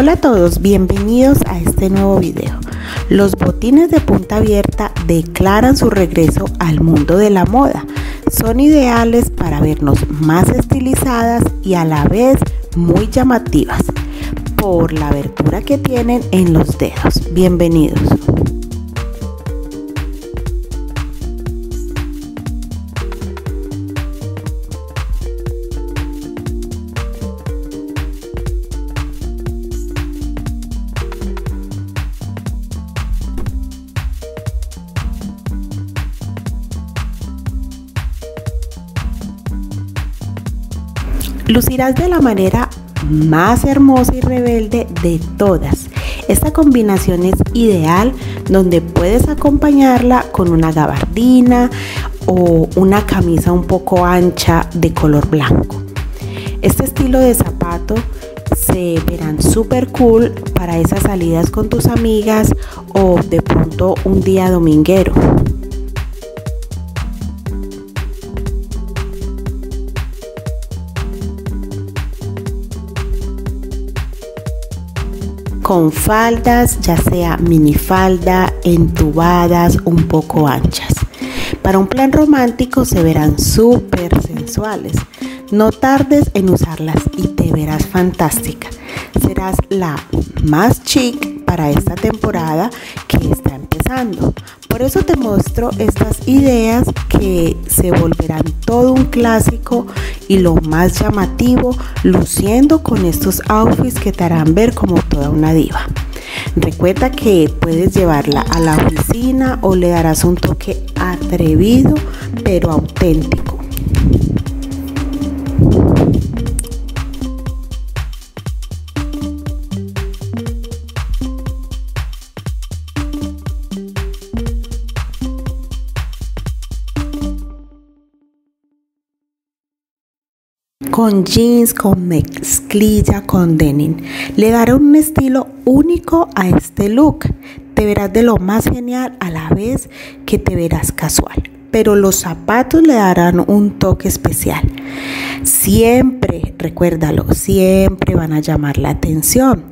Hola a todos, bienvenidos a este nuevo video. Los botines de punta abierta declaran su regreso al mundo de la moda. Son ideales para vernos más estilizadas y a la vez muy llamativas por la abertura que tienen en los dedos. Bienvenidos. Lucirás de la manera más hermosa y rebelde de todas. Esta combinación es ideal donde puedes acompañarla con una gabardina o una camisa un poco ancha de color blanco. Este estilo de zapato se verán súper cool para esas salidas con tus amigas o de pronto un día dominguero. Con faldas, ya sea minifalda, entubadas, un poco anchas. Para un plan romántico se verán súper sensuales. No tardes en usarlas y te verás fantástica. Serás la más chic para esta temporada que está empezando. Por eso te muestro estas ideas que se volverán todo un clásico y lo más llamativo, luciendo con estos outfits que te harán ver como toda una diva. Recuerda que puedes llevarla a la oficina o le darás un toque atrevido pero auténtico. Con jeans, con mezclilla, con denim. Le dará un estilo único a este look. Te verás de lo más genial a la vez que te verás casual. Pero los zapatos le darán un toque especial. Siempre, recuérdalo, siempre van a llamar la atención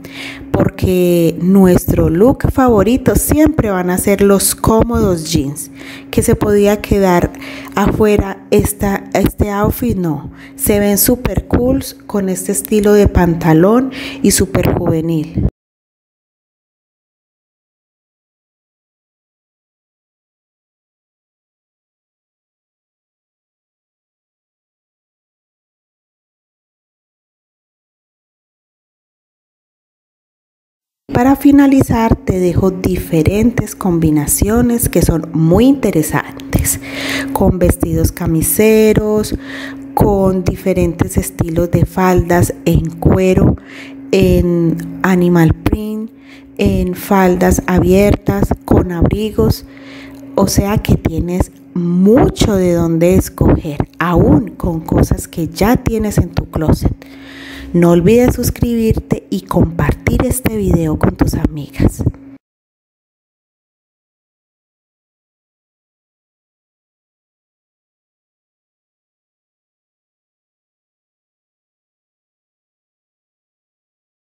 porque nuestro look favorito siempre van a ser los cómodos jeans, que se podía quedar afuera esta, este outfit, no, se ven super cool con este estilo de pantalón y super juvenil. Para finalizar te dejo diferentes combinaciones que son muy interesantes con vestidos camiseros, con diferentes estilos de faldas en cuero, en animal print, en faldas abiertas, con abrigos. O sea que tienes mucho de donde escoger, aún con cosas que ya tienes en tu closet. No olvides suscribirte y compartir este video con tus amigas.